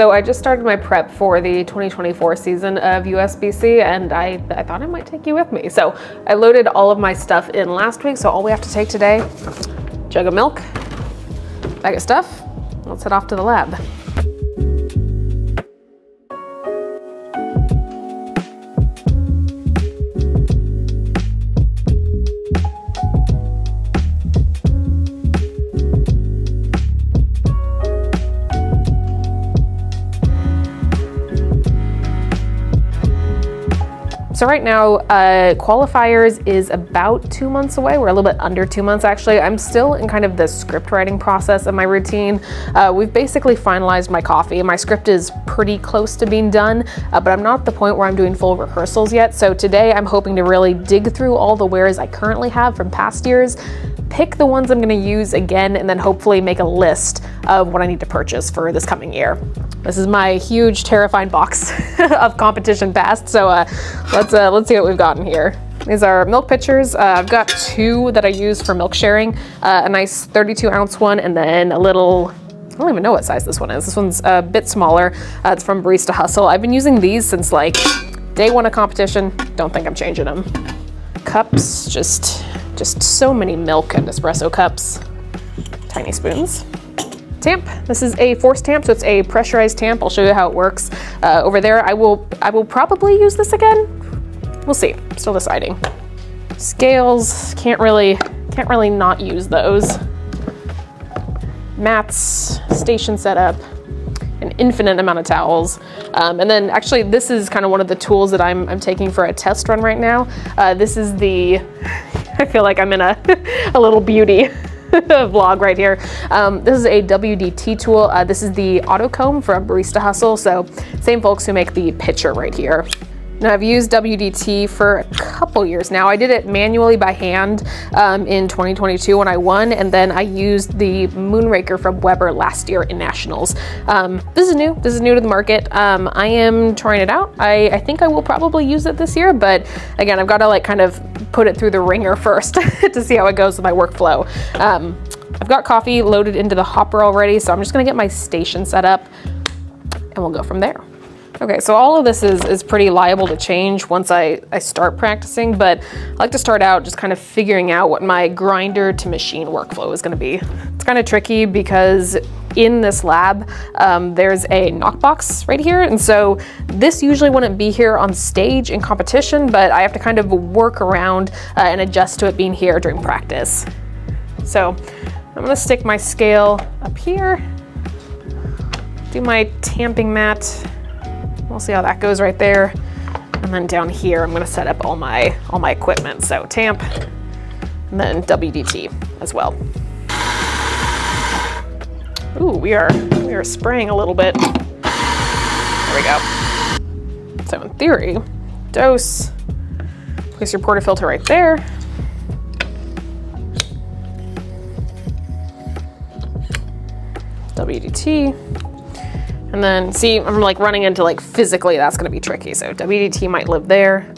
So I just started my prep for the 2024 season of USBC and I, I thought I might take you with me. So I loaded all of my stuff in last week. So all we have to take today, jug of milk, bag of stuff, let's head off to the lab. So right now, uh, qualifiers is about two months away. We're a little bit under two months actually. I'm still in kind of the script writing process of my routine. Uh, we've basically finalized my coffee. My script is pretty close to being done, uh, but I'm not at the point where I'm doing full rehearsals yet. So today I'm hoping to really dig through all the wares I currently have from past years, pick the ones I'm gonna use again, and then hopefully make a list of what I need to purchase for this coming year. This is my huge, terrifying box of competition past. So uh, let's uh, let's see what we've got in here. These are milk pitchers. Uh, I've got two that I use for milk sharing. Uh, a nice 32 ounce one, and then a little I don't even know what size this one is. This one's a bit smaller. Uh, it's from Barista Hustle. I've been using these since like day one of competition. Don't think I'm changing them. Cups, just just so many milk and espresso cups. Tiny spoons. Tamp, this is a force tamp, so it's a pressurized tamp. I'll show you how it works. Uh, over there, I will, I will probably use this again. We'll see, still deciding. Scales, can't really, can't really not use those. Mats, station setup, an infinite amount of towels. Um, and then actually this is kind of one of the tools that I'm, I'm taking for a test run right now. Uh, this is the I feel like I'm in a, a little beauty vlog right here. Um, this is a WDT tool. Uh, this is the auto comb from Barista Hustle. So same folks who make the pitcher right here. Now I've used WDT for a couple years now. I did it manually by hand um, in 2022 when I won, and then I used the Moonraker from Weber last year in Nationals. Um, this is new, this is new to the market. Um, I am trying it out. I, I, think I will probably use it this year, but again, I've got to like kind of put it through the ringer first to see how it goes with my workflow. Um, I've got coffee loaded into the hopper already, so I'm just gonna get my station set up and we'll go from there. Okay, so all of this is, is pretty liable to change once I, I start practicing, but I like to start out just kind of figuring out what my grinder to machine workflow is gonna be. It's kind of tricky because in this lab, um, there's a knockbox right here. And so this usually wouldn't be here on stage in competition, but I have to kind of work around uh, and adjust to it being here during practice. So I'm gonna stick my scale up here, do my tamping mat We'll see how that goes right there. And then down here, I'm gonna set up all my, all my equipment. So tamp, and then WDT as well. Ooh, we are, we are spraying a little bit. There we go. So in theory, dose, place your portafilter right there. WDT, and then see, I'm like running into like physically that's gonna be tricky. So WDT might live there.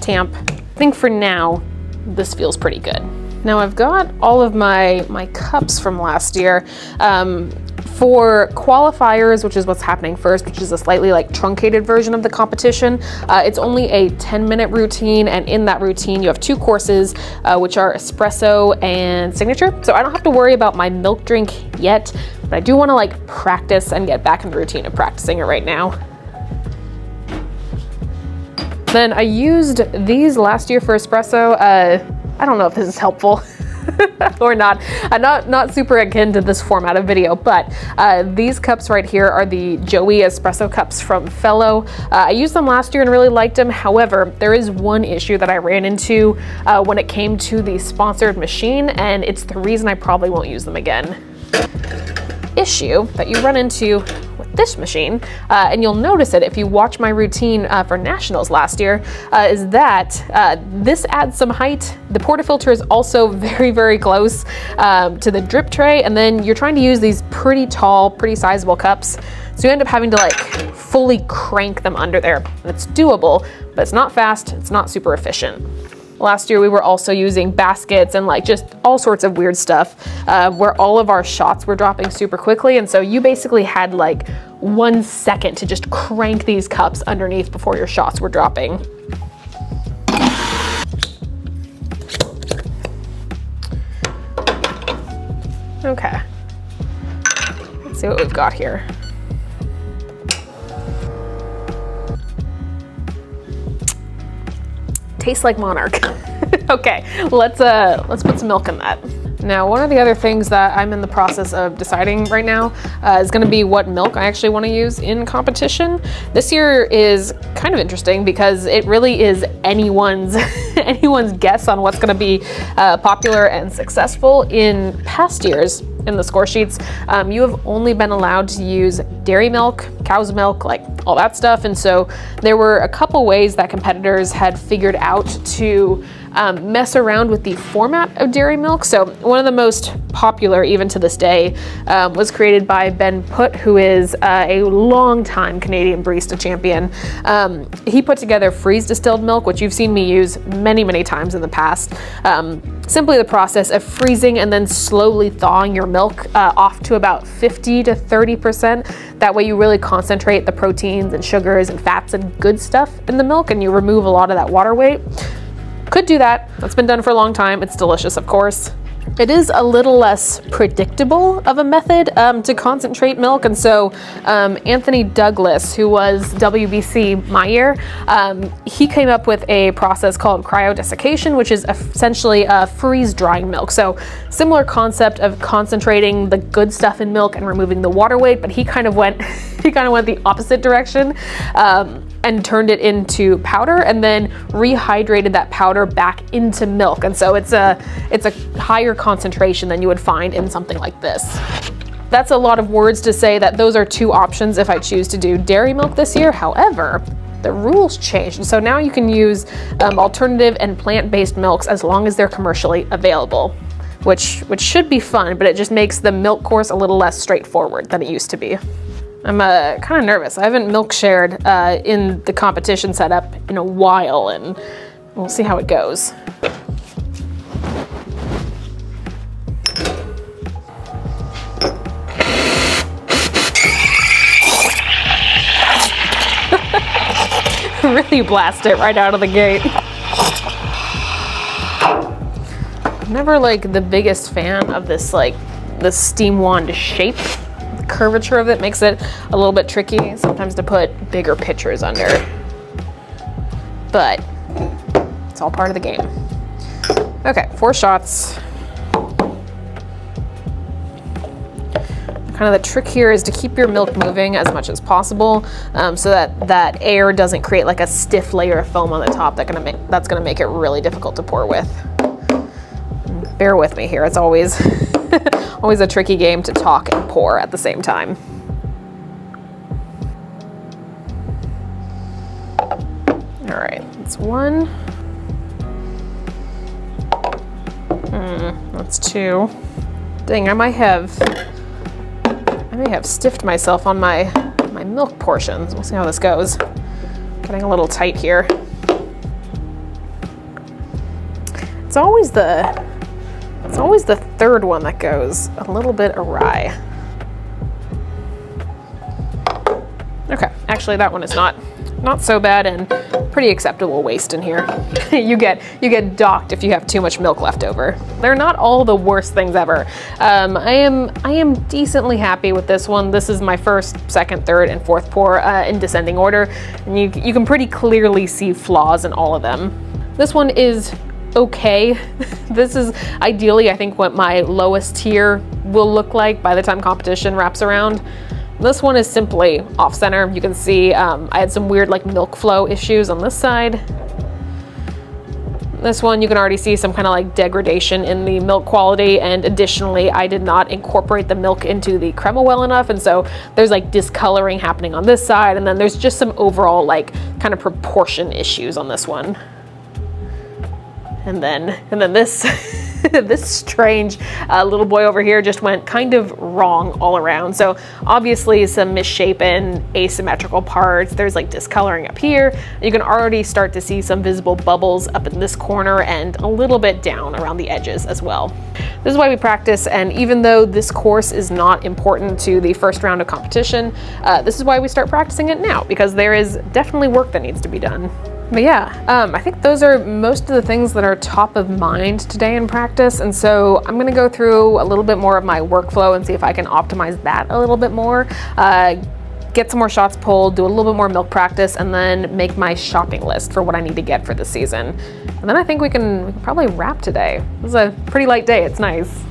Tamp. I think for now, this feels pretty good. Now I've got all of my, my cups from last year. Um, for qualifiers, which is what's happening first, which is a slightly like truncated version of the competition, uh, it's only a 10 minute routine. And in that routine, you have two courses, uh, which are espresso and signature. So I don't have to worry about my milk drink yet, but I do want to like practice and get back in the routine of practicing it right now. Then I used these last year for espresso. Uh, I don't know if this is helpful. or not. I'm not, not super akin to this format of video, but uh, these cups right here are the Joey espresso cups from Fellow. Uh, I used them last year and really liked them. However, there is one issue that I ran into uh, when it came to the sponsored machine, and it's the reason I probably won't use them again. Issue that you run into with this machine, uh, and you'll notice it if you watch my routine uh, for nationals last year, uh, is that uh, this adds some height. The portafilter is also very, very close um, to the drip tray, and then you're trying to use these pretty tall, pretty sizable cups. So you end up having to like fully crank them under there. It's doable, but it's not fast, it's not super efficient. Last year we were also using baskets and like just all sorts of weird stuff uh, where all of our shots were dropping super quickly. And so you basically had like one second to just crank these cups underneath before your shots were dropping. Okay. Let's see what we've got here. Tastes like Monarch. okay, let's uh let's put some milk in that. Now, one of the other things that I'm in the process of deciding right now uh, is going to be what milk I actually want to use in competition. This year is kind of interesting because it really is anyone's anyone's guess on what's going to be uh, popular and successful. In past years, in the score sheets, um, you have only been allowed to use dairy milk, cow's milk, like all that stuff. And so there were a couple ways that competitors had figured out to um, mess around with the format of dairy milk. So one of the most popular, even to this day, um, was created by Ben Put, who is uh, a long-time Canadian barista champion. Um, he put together freeze distilled milk, which you've seen me use many, many times in the past. Um, simply the process of freezing and then slowly thawing your milk uh, off to about 50 to 30%. That way you really concentrate the proteins and sugars and fats and good stuff in the milk and you remove a lot of that water weight. Could do that. That's been done for a long time. It's delicious, of course. It is a little less predictable of a method um, to concentrate milk, and so um, Anthony Douglas, who was WBC my year, um, he came up with a process called cryodesiccation, which is essentially a freeze drying milk. So similar concept of concentrating the good stuff in milk and removing the water weight, but he kind of went he kind of went the opposite direction. Um, and turned it into powder and then rehydrated that powder back into milk. And so it's a, it's a higher concentration than you would find in something like this. That's a lot of words to say that those are two options if I choose to do dairy milk this year. However, the rules changed. So now you can use um, alternative and plant-based milks as long as they're commercially available, which, which should be fun, but it just makes the milk course a little less straightforward than it used to be. I'm uh, kind of nervous. I haven't milk shared uh, in the competition setup in a while, and we'll see how it goes. Really blast it right out of the gate. I'm never like the biggest fan of this like the steam wand shape The curvature of it makes it a little bit tricky sometimes to put bigger pictures under. But it's all part of the game. Okay, four shots. Kind of the trick here is to keep your milk moving as much as possible um, so that that air doesn't create like a stiff layer of foam on the top that gonna make, that's gonna make it really difficult to pour with. Bear with me here, it's always Always a tricky game to talk and pour at the same time. All right, that's one. Hmm, that's two. Dang, I might have, may have stiffed myself on my, my milk portions. We'll see how this goes. Getting a little tight here. It's always the it's always the third one that goes a little bit awry. Okay, actually that one is not not so bad and pretty acceptable waste in here. you get you get docked if you have too much milk left over. They're not all the worst things ever. Um, I am I am decently happy with this one. This is my first, second, third, and fourth pour uh, in descending order, and you you can pretty clearly see flaws in all of them. This one is okay. this is ideally, I think, what my lowest tier will look like by the time competition wraps around. This one is simply off center. You can see um, I had some weird like milk flow issues on this side. This one, you can already see some kind of like degradation in the milk quality. And additionally, I did not incorporate the milk into the crema well enough. And so there's like discoloring happening on this side. And then there's just some overall like kind of proportion issues on this one and then and then this this strange uh, little boy over here just went kind of wrong all around. So obviously some misshapen asymmetrical parts. There's like discoloring up here. You can already start to see some visible bubbles up in this corner and a little bit down around the edges as well. This is why we practice and even though this course is not important to the first round of competition, uh, this is why we start practicing it now because there is definitely work that needs to be done. But yeah, um, I think those are most of the things that are top of mind today in practice. And so I'm gonna go through a little bit more of my workflow and see if I can optimize that a little bit more. Uh, get some more shots pulled, do a little bit more milk practice, and then make my shopping list for what I need to get for the season. And then I think we can, we can probably wrap today. This is a pretty light day, it's nice.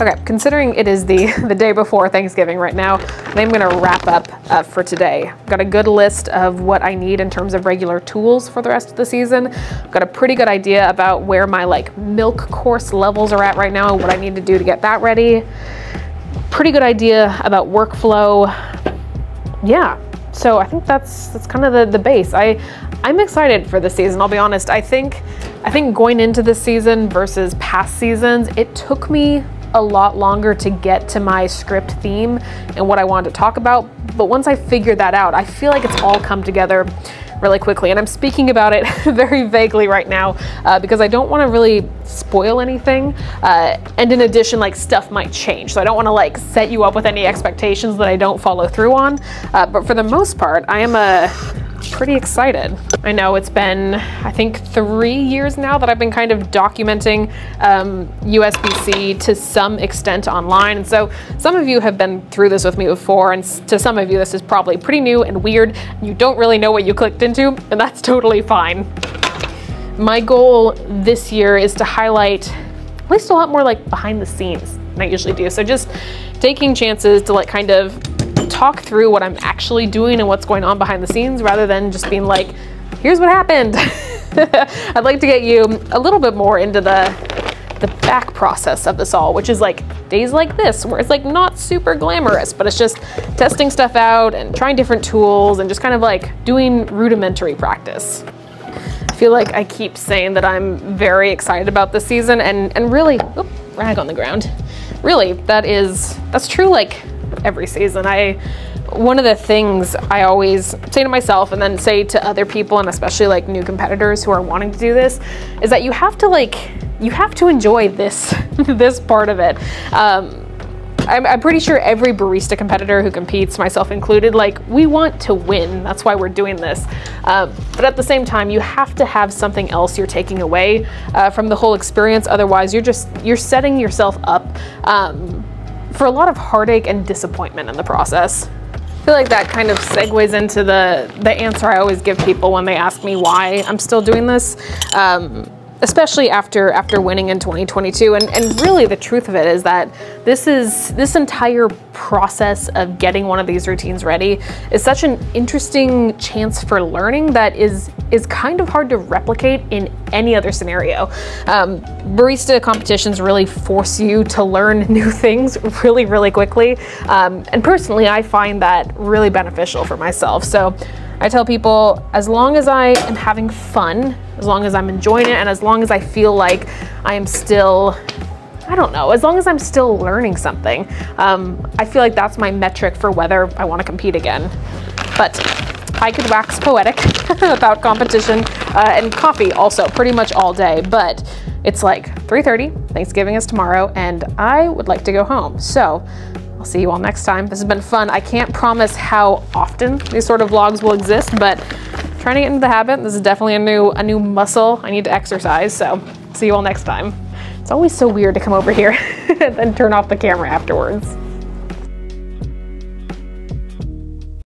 Okay, considering it is the, the day before Thanksgiving right now, I'm gonna wrap up uh, for today. Got a good list of what I need in terms of regular tools for the rest of the season. Got a pretty good idea about where my like milk course levels are at right now, and what I need to do to get that ready. Pretty good idea about workflow. Yeah, so I think that's that's kind of the, the base. I I'm excited for the season. I'll be honest. I think I think going into this season versus past seasons, it took me a lot longer to get to my script theme and what I wanted to talk about. But once I figured that out, I feel like it's all come together really quickly. And I'm speaking about it very vaguely right now uh, because I don't want to really spoil anything. Uh, and in addition, like stuff might change. So I don't want to like set you up with any expectations that I don't follow through on. Uh, but for the most part, I am a pretty excited. I know it's been, I think, three years now that I've been kind of documenting um, USBC to some extent online. And so some of you have been through this with me before, and to some of you, this is probably pretty new and weird. You don't really know what you clicked into, and that's totally fine. My goal this year is to highlight at least a lot more like behind the scenes than I usually do. So just taking chances to like kind of talk through what I'm actually doing and what's going on behind the scenes rather than just being like, here's what happened. I'd like to get you a little bit more into the the back process of this all, which is like days like this, where it's like not super glamorous, but it's just testing stuff out and trying different tools and just kind of like doing rudimentary practice. I feel like I keep saying that I'm very excited about this season and, and really, oh, rag on the ground. Really, that is, that's true like every season. I one of the things I always say to myself and then say to other people and especially like new competitors who are wanting to do this is that you have to like you have to enjoy this this part of it. Um, I'm, I'm, pretty sure every barista competitor who competes, myself included, like we want to win. That's why we're doing this. Um, but at the same time, you have to have something else you're taking away uh, from the whole experience. Otherwise, you're just you're setting yourself up. Um, for a lot of heartache and disappointment in the process. I feel like that kind of segues into the, the answer I always give people when they ask me why I'm still doing this. Um, especially after after winning in 2022. And, and really the truth of it is that this is this entire process of getting one of these routines ready is such an interesting chance for learning that is is kind of hard to replicate in any other scenario. Um, barista competitions really force you to learn new things really, really quickly. Um, and personally, I find that really beneficial for myself. So I tell people as long as I am having fun, as long as I'm enjoying it, and as long as I feel like I am still I don't know, as long as I'm still learning something, um, I feel like that's my metric for whether I want to compete again. But I could wax poetic about competition uh, and coffee also pretty much all day, but it's like 3.30, Thanksgiving is tomorrow, and I would like to go home. So I'll see you all next time. This has been fun. I can't promise how often these sort of vlogs will exist, but trying to get into the habit. This is definitely a new, a new muscle I need to exercise, so see you all next time. It's always so weird to come over here and then turn off the camera afterwards.